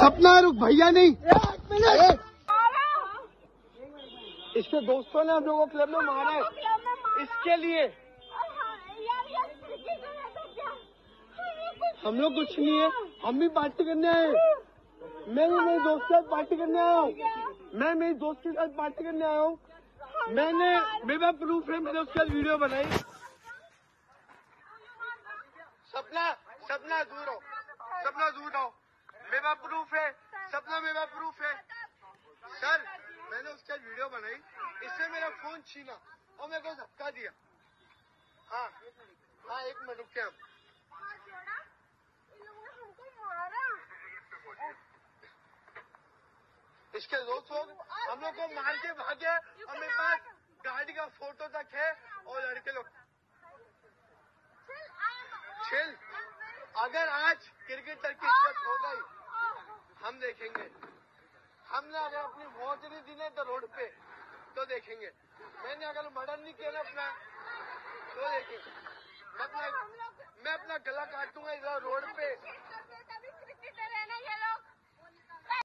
सपना रुक भैया नहीं। इसके दोस्तों ने हम लोगों को क्लब में मारा है। इसके लिए। हम लोग कुछ नहीं है। हम भी पार्टी करने आए। मैं भी मेरे दोस्त के साथ पार्टी करने आया हूँ। मैं मेरे दोस्त के साथ पार्टी करने आया हूँ। मैंने मेरे पास प्रूफ है मैंने उसके साथ वीडियो बनाई। सपना सपना दूर हो। सपना दूर हो। मेरे प्रूफ है सपना मेरे प्रूफ है। सर मैंने उसके वीडियो बनाई इससे मेरा फ़ोन छीना और मेरे को धक्का दिया। हाँ हाँ एक मिनट रुक के आप। इसके दोस्त लोग हम लोग को मार के भागे और मेरे पास गाड़ी का फ़ोटो तक है और लड़के लोग। छिल अगर आज क्रिकेटर की इज़्ज़त हो गई देखेंगे। हमने अगर अपनी मौत नहीं दी ना तो रोड पे तो देखेंगे। मैंने अगर मर्डर नहीं किया ना अपना तो देखेंगे। मैं अपना गला काटूँगा इधर रोड पे।